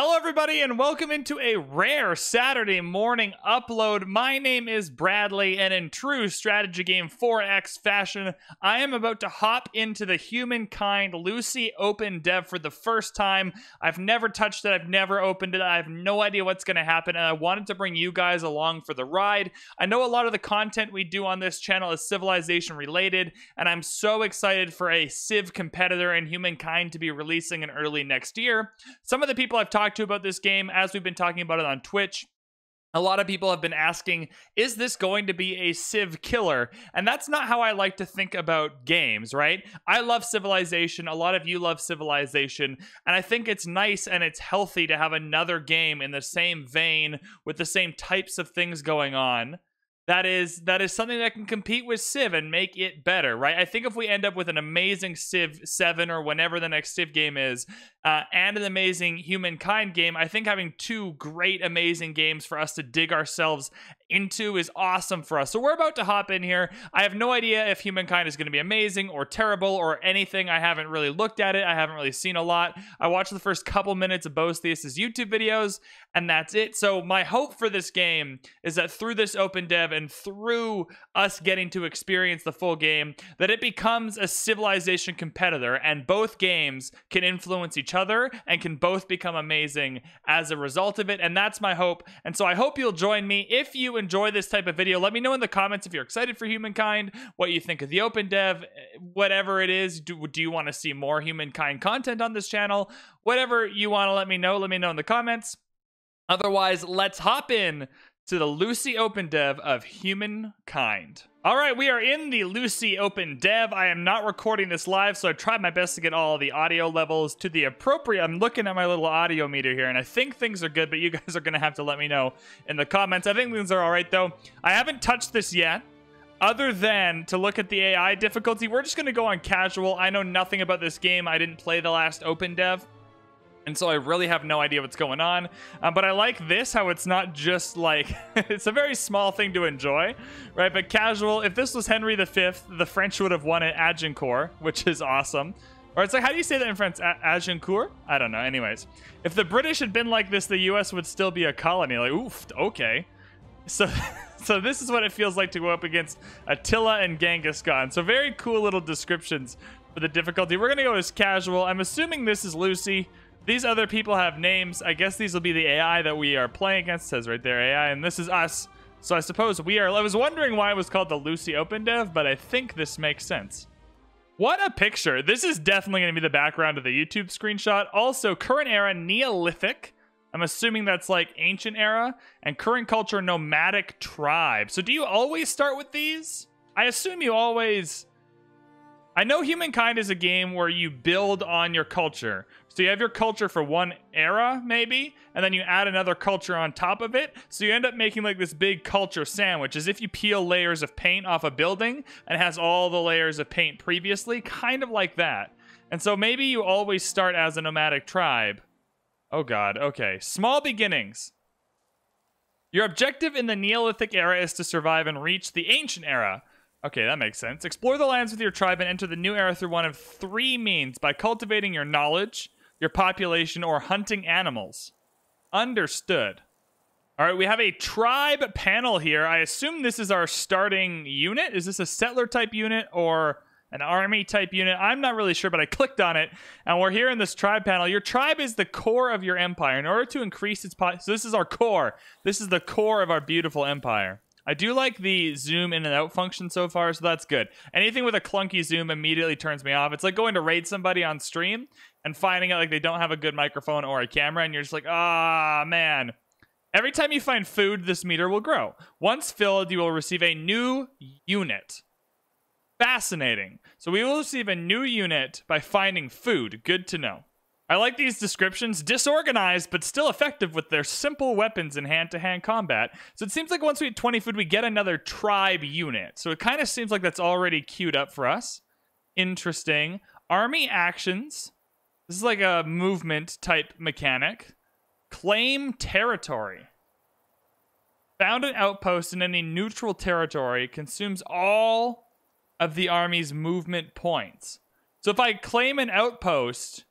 Hello, everybody, and welcome into a rare Saturday morning upload. My name is Bradley, and in true strategy game 4X fashion, I am about to hop into the Humankind Lucy Open Dev for the first time. I've never touched it, I've never opened it, I have no idea what's going to happen, and I wanted to bring you guys along for the ride. I know a lot of the content we do on this channel is Civilization related, and I'm so excited for a Civ competitor in Humankind to be releasing in early next year. Some of the people I've talked talk to about this game, as we've been talking about it on Twitch, a lot of people have been asking, is this going to be a Civ killer? And that's not how I like to think about games, right? I love Civilization. A lot of you love Civilization. And I think it's nice and it's healthy to have another game in the same vein with the same types of things going on that is that is something that can compete with Civ and make it better, right? I think if we end up with an amazing Civ 7 or whenever the next Civ game is, uh, and an amazing Humankind game, I think having two great, amazing games for us to dig ourselves into is awesome for us. So we're about to hop in here. I have no idea if Humankind is going to be amazing or terrible or anything. I haven't really looked at it. I haven't really seen a lot. I watched the first couple minutes of Boesthius' YouTube videos, and that's it. So my hope for this game is that through this open dev and through us getting to experience the full game, that it becomes a civilization competitor and both games can influence each other and can both become amazing as a result of it. And that's my hope. And so I hope you'll join me. If you enjoy this type of video, let me know in the comments if you're excited for Humankind, what you think of the open dev, whatever it is. Do, do you want to see more Humankind content on this channel? Whatever you want to let me know, let me know in the comments. Otherwise, let's hop in to the Lucy Open Dev of Humankind. All right, we are in the Lucy Open Dev. I am not recording this live, so I tried my best to get all the audio levels to the appropriate. I'm looking at my little audio meter here, and I think things are good, but you guys are going to have to let me know in the comments. I think things are all right, though. I haven't touched this yet. Other than to look at the AI difficulty, we're just going to go on casual. I know nothing about this game. I didn't play the last Open Dev. And so I really have no idea what's going on. Um, but I like this, how it's not just like, it's a very small thing to enjoy, right? But casual, if this was Henry V, the French would have won at Agincourt, which is awesome. Or it's like, how do you say that in French? A Agincourt? I don't know. Anyways, if the British had been like this, the U.S. would still be a colony. Like, oof, okay. So, so this is what it feels like to go up against Attila and Genghis Khan. So very cool little descriptions for the difficulty. We're going to go as casual. I'm assuming this is Lucy. These other people have names. I guess these will be the AI that we are playing against. It says right there, AI, and this is us. So I suppose we are. I was wondering why it was called the Lucy Open Dev, but I think this makes sense. What a picture. This is definitely going to be the background of the YouTube screenshot. Also, current era Neolithic. I'm assuming that's like ancient era. And current culture nomadic tribe. So do you always start with these? I assume you always... I know Humankind is a game where you build on your culture. So you have your culture for one era, maybe, and then you add another culture on top of it. So you end up making like this big culture sandwich, as if you peel layers of paint off a building and has all the layers of paint previously, kind of like that. And so maybe you always start as a nomadic tribe. Oh god, okay. Small beginnings. Your objective in the Neolithic era is to survive and reach the Ancient era. Okay, that makes sense. Explore the lands with your tribe and enter the new era through one of three means by cultivating your knowledge, your population, or hunting animals. Understood. All right, we have a tribe panel here. I assume this is our starting unit. Is this a settler type unit or an army type unit? I'm not really sure, but I clicked on it, and we're here in this tribe panel. Your tribe is the core of your empire. In order to increase its... so this is our core. This is the core of our beautiful empire. I do like the zoom in and out function so far, so that's good. Anything with a clunky zoom immediately turns me off. It's like going to raid somebody on stream and finding out like they don't have a good microphone or a camera, and you're just like, ah, oh, man. Every time you find food, this meter will grow. Once filled, you will receive a new unit. Fascinating. So we will receive a new unit by finding food. Good to know. I like these descriptions. Disorganized, but still effective with their simple weapons in hand to hand combat. So it seems like once we hit 20 food, we get another tribe unit. So it kind of seems like that's already queued up for us. Interesting. Army actions. This is like a movement type mechanic. Claim territory. Found an outpost in any neutral territory consumes all of the army's movement points. So if I claim an outpost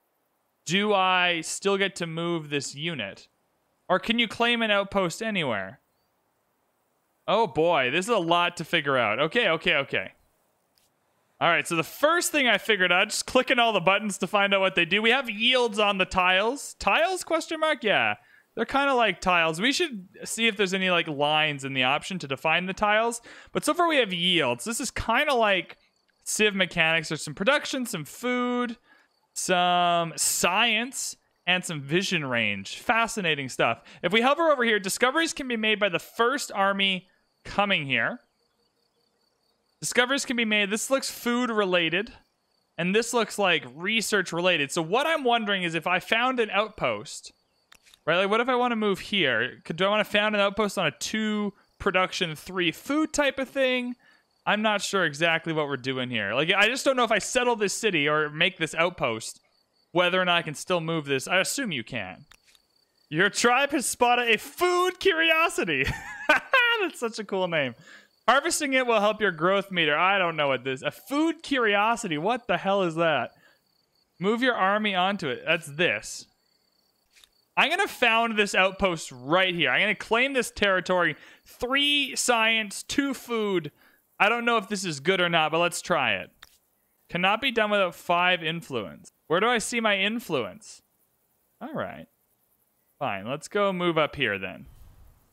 do I still get to move this unit? Or can you claim an outpost anywhere? Oh boy, this is a lot to figure out. Okay, okay, okay. All right, so the first thing I figured out, just clicking all the buttons to find out what they do. We have yields on the tiles. Tiles, question mark? Yeah, they're kind of like tiles. We should see if there's any like lines in the option to define the tiles. But so far we have yields. This is kind of like Civ mechanics. There's some production, some food, some science, and some vision range. Fascinating stuff. If we hover over here, discoveries can be made by the first army coming here. Discoveries can be made. This looks food related, and this looks like research related. So what I'm wondering is if I found an outpost, right? Like, what if I want to move here? Could, do I want to found an outpost on a two production, three food type of thing? I'm not sure exactly what we're doing here. Like, I just don't know if I settle this city or make this outpost, whether or not I can still move this. I assume you can. Your tribe has spotted a food curiosity. That's such a cool name. Harvesting it will help your growth meter. I don't know what this. A food curiosity. What the hell is that? Move your army onto it. That's this. I'm going to found this outpost right here. I'm going to claim this territory. Three science, two food. I don't know if this is good or not, but let's try it. Cannot be done without five influence. Where do I see my influence? All right. Fine. Let's go move up here then.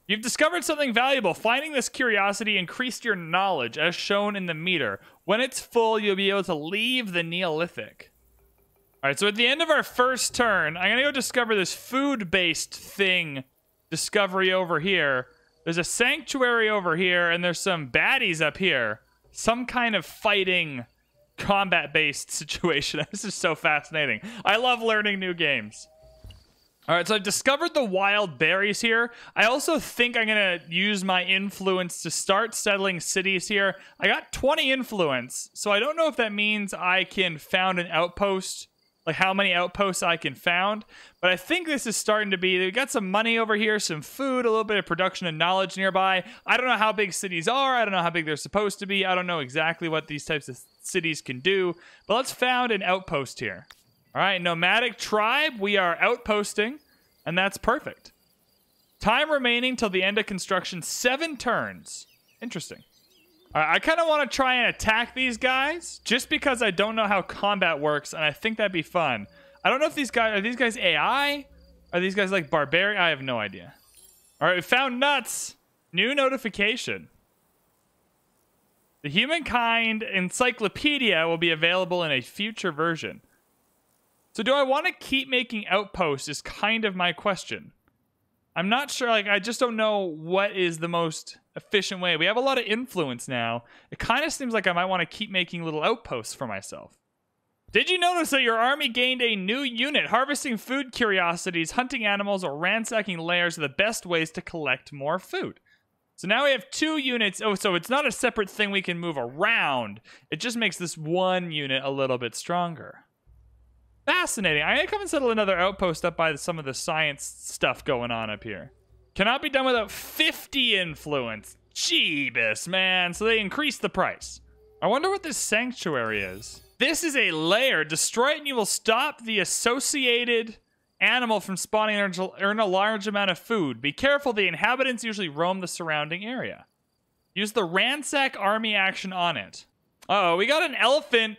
You've discovered something valuable. Finding this curiosity increased your knowledge, as shown in the meter. When it's full, you'll be able to leave the Neolithic. All right, so at the end of our first turn, I'm going to go discover this food-based thing discovery over here. There's a sanctuary over here, and there's some baddies up here. Some kind of fighting, combat-based situation. this is so fascinating. I love learning new games. All right, so I've discovered the wild berries here. I also think I'm going to use my influence to start settling cities here. I got 20 influence, so I don't know if that means I can found an outpost, like how many outposts I can found. But I think this is starting to be, we got some money over here, some food, a little bit of production and knowledge nearby. I don't know how big cities are. I don't know how big they're supposed to be. I don't know exactly what these types of cities can do. But let's found an outpost here. All right, nomadic tribe, we are outposting, and that's perfect. Time remaining till the end of construction, seven turns. Interesting. I kind of want to try and attack these guys just because I don't know how combat works, and I think that'd be fun. I don't know if these guys are these guys AI? Are these guys like barbarian? I have no idea. All right, we found nuts. New notification. The Humankind Encyclopedia will be available in a future version. So do I want to keep making outposts is kind of my question. I'm not sure, like, I just don't know what is the most efficient way. We have a lot of influence now. It kind of seems like I might want to keep making little outposts for myself. Did you notice that your army gained a new unit? Harvesting food curiosities, hunting animals, or ransacking lairs are the best ways to collect more food. So now we have two units. Oh, so it's not a separate thing we can move around. It just makes this one unit a little bit stronger. Fascinating. I gotta come and settle another outpost up by some of the science stuff going on up here. Cannot be done without 50 influence. Jeebus, man. So they increased the price. I wonder what this sanctuary is. This is a lair. Destroy it and you will stop the associated animal from spawning and earn a large amount of food. Be careful, the inhabitants usually roam the surrounding area. Use the ransack army action on it. Uh oh, we got an elephant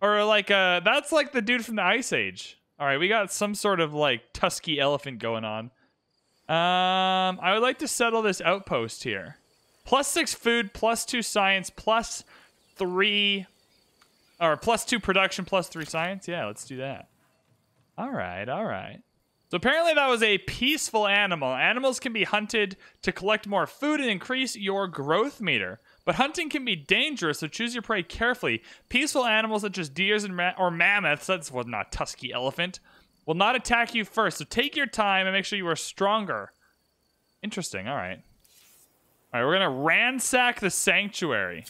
or like uh that's like the dude from the Ice Age. All right, we got some sort of like tusky elephant going on. Um, I would like to settle this outpost here. Plus six food, plus two science, plus three, or plus two production, plus three science. Yeah, let's do that. All right, all right. So apparently that was a peaceful animal. Animals can be hunted to collect more food and increase your growth meter. But hunting can be dangerous, so choose your prey carefully. Peaceful animals such as deers and ma or mammoths, that's well, not tusky elephant, will not attack you first. So take your time and make sure you are stronger. Interesting. All right. All right, we're gonna ransack the sanctuary.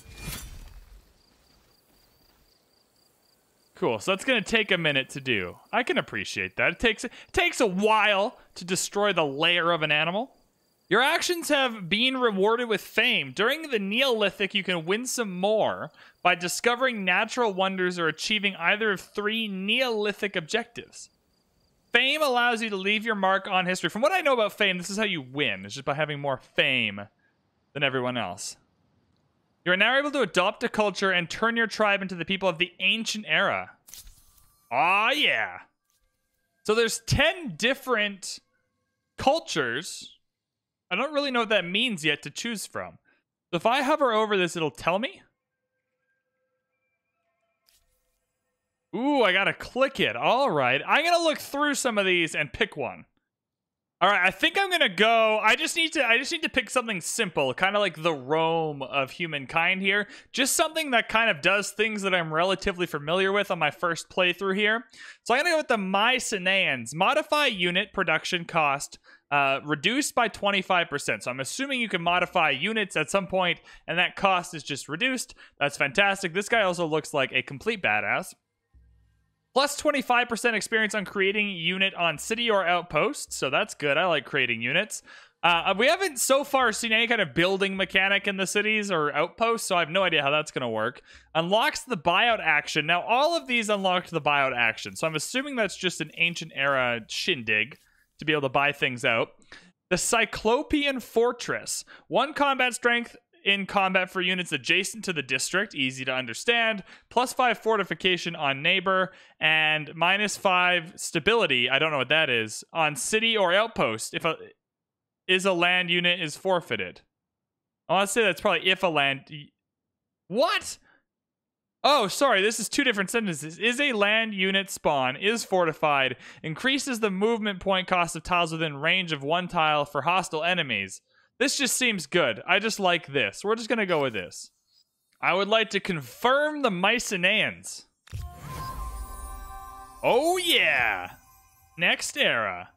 Cool. So that's going to take a minute to do. I can appreciate that. It takes it takes a while to destroy the lair of an animal. Your actions have been rewarded with fame. During the Neolithic, you can win some more by discovering natural wonders or achieving either of three Neolithic objectives. Fame allows you to leave your mark on history. From what I know about fame, this is how you win. It's just by having more fame than everyone else. You are now able to adopt a culture and turn your tribe into the people of the ancient era. Ah, yeah. So there's 10 different cultures. I don't really know what that means yet to choose from. So if I hover over this, it'll tell me. Ooh, I gotta click it. All right. I'm gonna look through some of these and pick one. All right, I think I'm gonna go. I just need to. I just need to pick something simple, kind of like the Rome of humankind here. Just something that kind of does things that I'm relatively familiar with on my first playthrough here. So I'm gonna go with the Mycenaeans. Modify unit production cost uh, reduced by 25%. So I'm assuming you can modify units at some point, and that cost is just reduced. That's fantastic. This guy also looks like a complete badass. Plus 25% experience on creating unit on city or outpost. So that's good. I like creating units. Uh, we haven't so far seen any kind of building mechanic in the cities or outposts, so I have no idea how that's going to work. Unlocks the buyout action. Now, all of these unlocked the buyout action, so I'm assuming that's just an ancient era shindig to be able to buy things out. The Cyclopean Fortress. One combat strength, in combat for units adjacent to the district, easy to understand. Plus five fortification on neighbor, and minus five stability. I don't know what that is on city or outpost. If a is a land unit is forfeited. I want to say that's probably if a land. What? Oh, sorry, this is two different sentences. Is a land unit spawn, is fortified, increases the movement point cost of tiles within range of one tile for hostile enemies. This just seems good. I just like this. We're just going to go with this. I would like to confirm the Mycenaeans. Oh, yeah. Next era.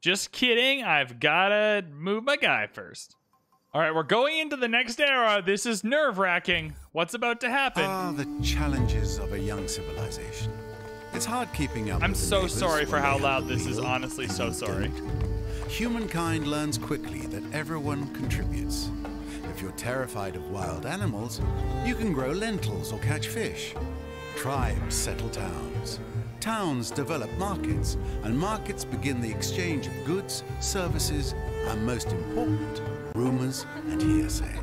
Just kidding. I've got to move my guy first. All right, we're going into the next era. This is nerve wracking. What's about to happen? Ah, the challenges of a young civilization. It's hard keeping up. I'm so sorry for how loud this is. Honestly, so sorry. Humankind learns quickly that everyone contributes. If you're terrified of wild animals, you can grow lentils or catch fish. Tribes settle towns. Towns develop markets, and markets begin the exchange of goods, services, and most important, rumors and hearsay.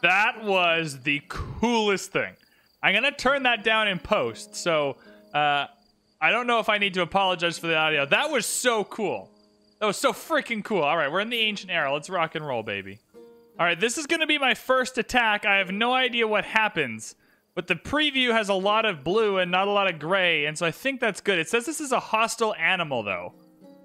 That was the coolest thing. I'm gonna turn that down in post. So uh, I don't know if I need to apologize for the audio. That was so cool. That was so freaking cool. All right, we're in the ancient era. Let's rock and roll, baby. All right, this is gonna be my first attack. I have no idea what happens, but the preview has a lot of blue and not a lot of gray, and so I think that's good. It says this is a hostile animal though,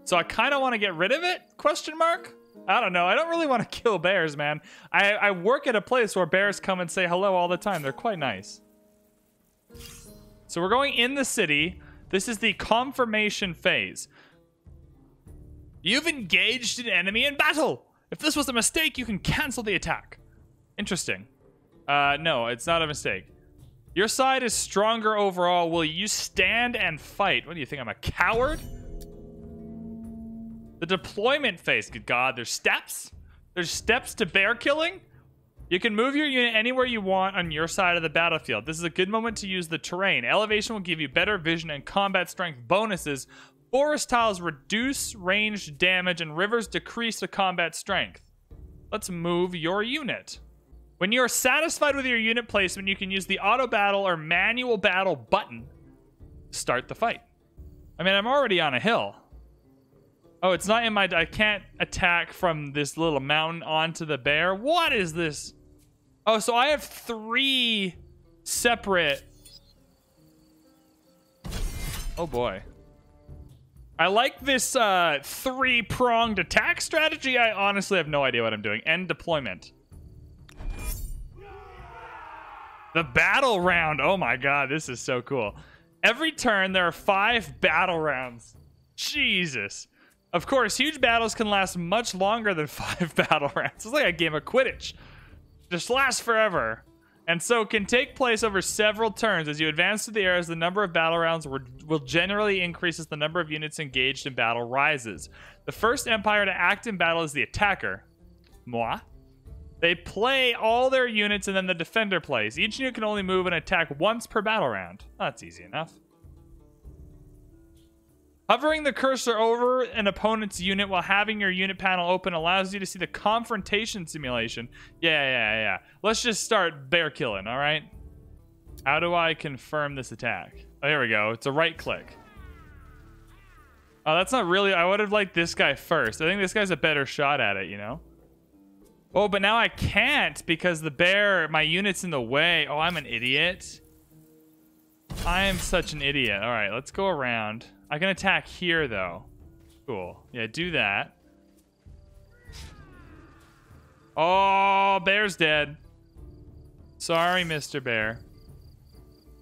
so I kind of want to get rid of it? Question mark. I don't know. I don't really want to kill bears, man. I, I work at a place where bears come and say hello all the time. They're quite nice. So we're going in the city. This is the confirmation phase. You've engaged an enemy in battle. If this was a mistake, you can cancel the attack. Interesting. Uh, no, it's not a mistake. Your side is stronger overall. Will you stand and fight? What do you think? I'm a coward? The deployment phase. Good God, there's steps? There's steps to bear killing? You can move your unit anywhere you want on your side of the battlefield. This is a good moment to use the terrain. Elevation will give you better vision and combat strength bonuses. Forest tiles reduce ranged damage and rivers decrease the combat strength. Let's move your unit. When you're satisfied with your unit placement, you can use the auto battle or manual battle button to start the fight. I mean, I'm already on a hill. Oh, it's not in my... I can't attack from this little mountain onto the bear. What is this? Oh, so I have three separate... Oh, boy. I like this uh, three-pronged attack strategy. I honestly have no idea what I'm doing. End deployment. The battle round. Oh, my God. This is so cool. Every turn, there are five battle rounds. Jesus. Of course, huge battles can last much longer than five battle rounds. It's like a game of Quidditch. Just lasts forever. And so can take place over several turns. As you advance through the areas, the number of battle rounds will generally increase as the number of units engaged in battle rises. The first empire to act in battle is the attacker. Moi. They play all their units and then the defender plays. Each unit can only move and attack once per battle round. That's easy enough. Hovering the cursor over an opponent's unit while having your unit panel open allows you to see the confrontation simulation. Yeah, yeah, yeah. Let's just start bear killing, all right? How do I confirm this attack? Oh, here we go. It's a right click. Oh, that's not really... I would have liked this guy first. I think this guy's a better shot at it, you know? Oh, but now I can't because the bear, my unit's in the way. Oh, I'm an idiot. I am such an idiot. All right, let's go around. I can attack here, though. Cool. Yeah, do that. Oh, bear's dead. Sorry, Mr. Bear.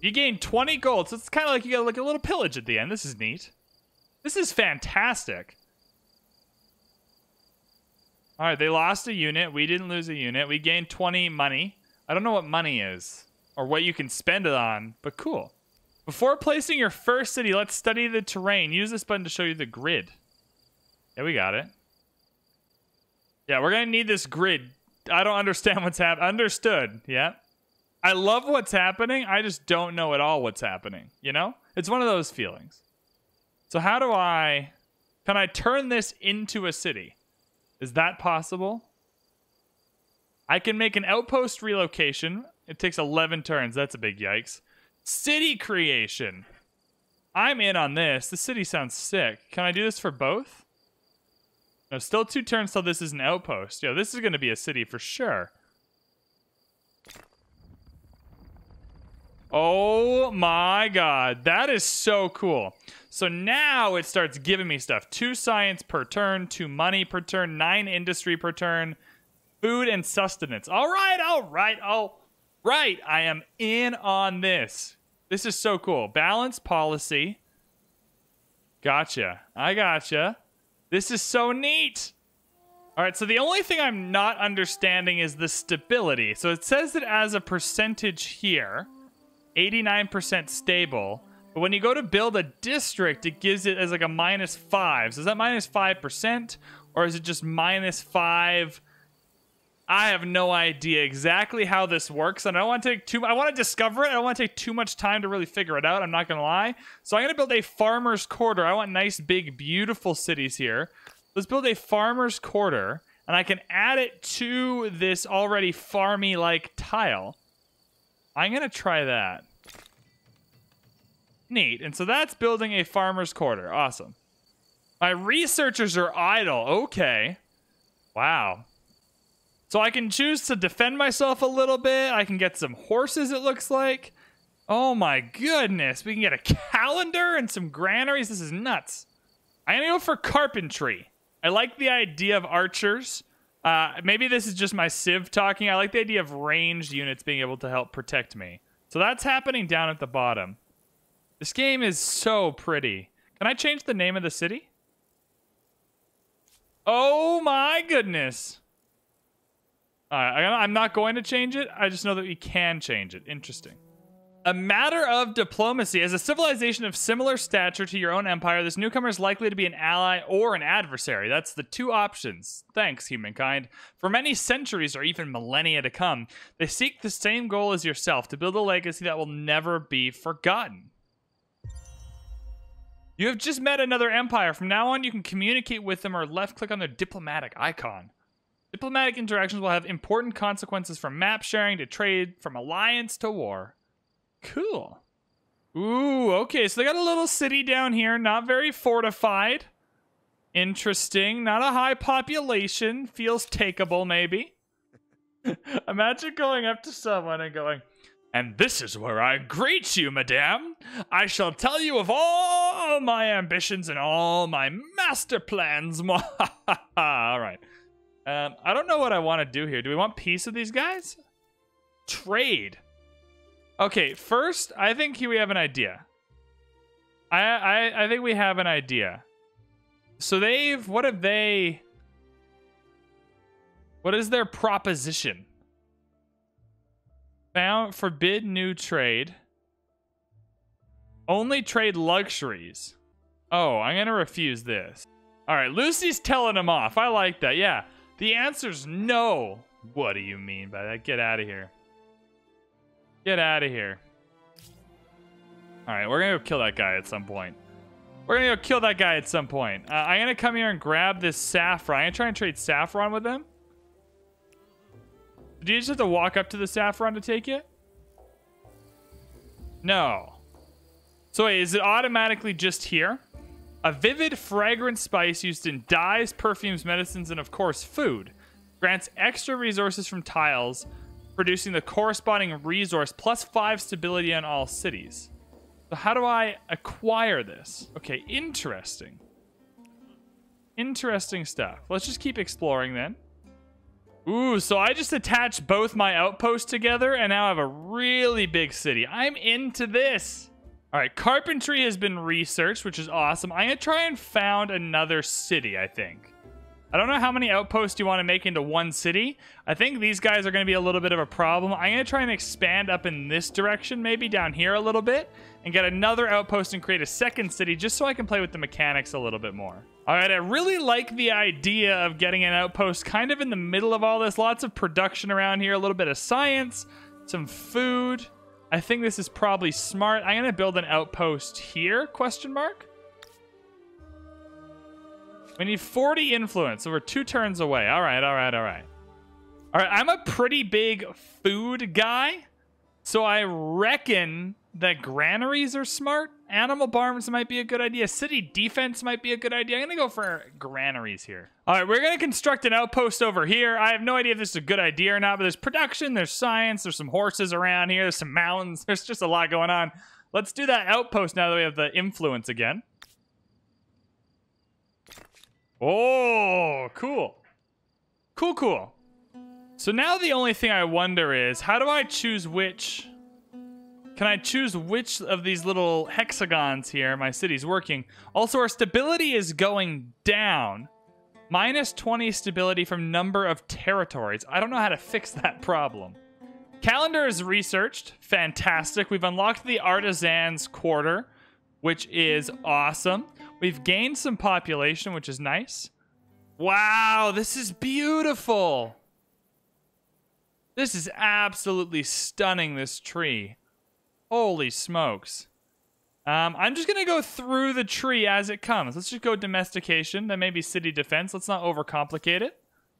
You gain 20 gold, so it's kind of like you got like a little pillage at the end. This is neat. This is fantastic. All right, they lost a unit. We didn't lose a unit. We gained 20 money. I don't know what money is or what you can spend it on, but cool. Before placing your first city, let's study the terrain. Use this button to show you the grid. Yeah, we got it. Yeah, we're going to need this grid. I don't understand what's happening. Understood. Yeah. I love what's happening. I just don't know at all what's happening. You know? It's one of those feelings. So how do I... Can I turn this into a city? Is that possible? I can make an outpost relocation. It takes 11 turns. That's a big yikes. City creation. I'm in on this. The city sounds sick. Can I do this for both? No, still two turns till this is an outpost. Yo, this is going to be a city for sure. Oh my god. That is so cool. So now it starts giving me stuff. Two science per turn, two money per turn, nine industry per turn, food and sustenance. All right, all right, all right. I am in on this. This is so cool. Balance policy. Gotcha. I gotcha. This is so neat. All right, so the only thing I'm not understanding is the stability. So it says that as a percentage here, 89% stable. But when you go to build a district, it gives it as like a minus five. So is that minus 5%? Or is it just minus five? I have no idea exactly how this works, and I don't want to take too. I want to discover it. I don't want to take too much time to really figure it out. I'm not gonna lie. So I'm gonna build a farmer's quarter. I want nice, big, beautiful cities here. Let's build a farmer's quarter, and I can add it to this already farmy-like tile. I'm gonna try that. Neat. And so that's building a farmer's quarter. Awesome. My researchers are idle. Okay. Wow. So I can choose to defend myself a little bit. I can get some horses, it looks like. Oh my goodness. We can get a calendar and some granaries. This is nuts. I'm going to go for carpentry. I like the idea of archers. Uh, maybe this is just my Civ talking. I like the idea of ranged units being able to help protect me. So that's happening down at the bottom. This game is so pretty. Can I change the name of the city? Oh my goodness. I'm not going to change it. I just know that we can change it. Interesting. A matter of diplomacy. As a civilization of similar stature to your own empire, this newcomer is likely to be an ally or an adversary. That's the two options. Thanks, humankind. For many centuries or even millennia to come, they seek the same goal as yourself to build a legacy that will never be forgotten. You have just met another empire. From now on, you can communicate with them or left click on their diplomatic icon. Diplomatic interactions will have important consequences from map sharing to trade, from alliance to war. Cool. Ooh, okay, so they got a little city down here, not very fortified. Interesting. Not a high population. Feels takeable, maybe. Imagine going up to someone and going, and this is where I greet you, madame. I shall tell you of all my ambitions and all my master plans. all right. Um, I don't know what I want to do here. Do we want peace with these guys? Trade. Okay, first, I think we have an idea. I, I I think we have an idea. So they've what have they What is their proposition? Found forbid new trade. Only trade luxuries. Oh, I'm gonna refuse this. All right, Lucy's telling him off. I like that. Yeah, the answer's no. What do you mean by that? Get out of here. Get out of here. All right, we're gonna go kill that guy at some point. We're gonna go kill that guy at some point. Uh, I'm gonna come here and grab this saffron. I'm gonna try and trade saffron with him. Do you just have to walk up to the saffron to take it? No. So wait, is it automatically just here? A vivid, fragrant spice used in dyes, perfumes, medicines, and of course, food. Grants extra resources from tiles, producing the corresponding resource plus five stability on all cities. So how do I acquire this? Okay, interesting. Interesting stuff. Let's just keep exploring then. Ooh, so I just attached both my outposts together and now I have a really big city. I'm into this. All right, carpentry has been researched, which is awesome. I'm to try and found another city, I think. I don't know how many outposts you want to make into one city. I think these guys are going to be a little bit of a problem. I'm going to try and expand up in this direction, maybe down here a little bit, and get another outpost and create a second city just so I can play with the mechanics a little bit more. All right, I really like the idea of getting an outpost kind of in the middle of all this. Lots of production around here, a little bit of science, some food. I think this is probably smart. I'm going to build an outpost here, question mark. We need 40 influence, so we're two turns away. All right, all right, all right. All right, I'm a pretty big food guy, so I reckon that granaries are smart. Animal barns might be a good idea. City defense might be a good idea. I'm going to go for granaries here. All right, we're going to construct an outpost over here. I have no idea if this is a good idea or not, but there's production, there's science, there's some horses around here, there's some mountains. There's just a lot going on. Let's do that outpost now that we have the influence again. Oh, cool. Cool, cool. So now the only thing I wonder is, how do I choose which... Can I choose which of these little hexagons here my city's working? Also, our stability is going down. Minus 20 stability from number of territories. I don't know how to fix that problem. Calendar is researched. Fantastic. We've unlocked the Artisan's Quarter, which is awesome. We've gained some population, which is nice. Wow, this is beautiful. This is absolutely stunning, this tree. Holy smokes. Um, I'm just going to go through the tree as it comes. Let's just go domestication, then maybe city defense. Let's not overcomplicate it.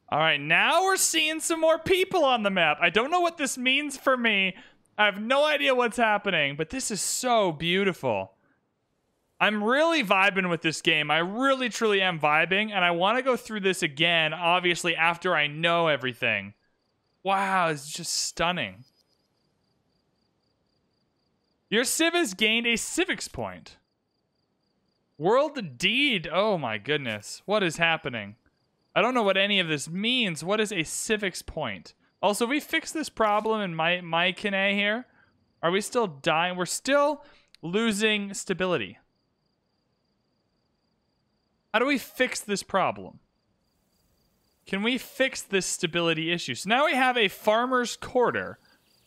All right, now we're seeing some more people on the map. I don't know what this means for me. I have no idea what's happening, but this is so beautiful. I'm really vibing with this game. I really, truly am vibing, and I want to go through this again, obviously, after I know everything. Wow, it's just stunning. Your civ has gained a civics point. World deed. Oh my goodness. What is happening? I don't know what any of this means. What is a civics point? Also, we fixed this problem in my my Kine here. Are we still dying? We're still losing stability. How do we fix this problem? Can we fix this stability issue? So now we have a farmer's quarter,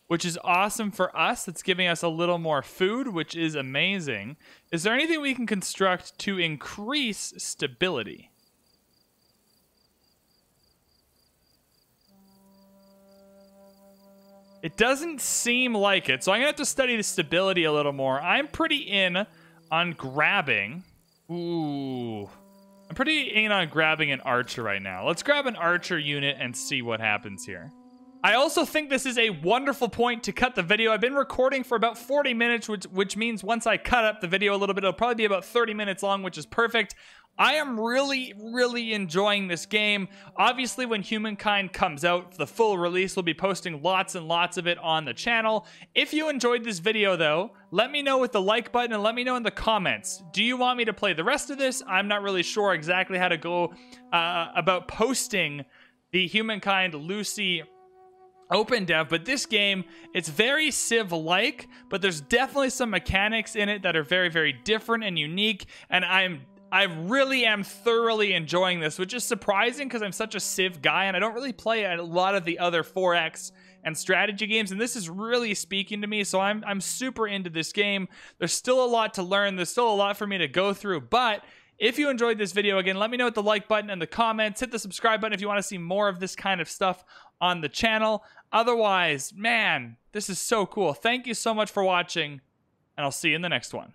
which is awesome for us. It's giving us a little more food, which is amazing. Is there anything we can construct to increase stability? It doesn't seem like it, so I'm to have to study the stability a little more. I'm pretty in on grabbing. Ooh. I'm pretty in on grabbing an archer right now. Let's grab an archer unit and see what happens here. I also think this is a wonderful point to cut the video. I've been recording for about 40 minutes, which, which means once I cut up the video a little bit, it'll probably be about 30 minutes long, which is perfect. I am really, really enjoying this game. Obviously, when Humankind comes out, the full release, we'll be posting lots and lots of it on the channel. If you enjoyed this video, though, let me know with the like button and let me know in the comments. Do you want me to play the rest of this? I'm not really sure exactly how to go uh, about posting the Humankind Lucy open dev but this game it's very civ like but there's definitely some mechanics in it that are very very different and unique and i'm I really am thoroughly enjoying this, which is surprising because I'm such a Civ guy and I don't really play a lot of the other 4X and strategy games, and this is really speaking to me. So I'm I'm super into this game. There's still a lot to learn. There's still a lot for me to go through, but if you enjoyed this video, again, let me know with the like button and the comments. Hit the subscribe button if you want to see more of this kind of stuff on the channel. Otherwise, man, this is so cool. Thank you so much for watching, and I'll see you in the next one.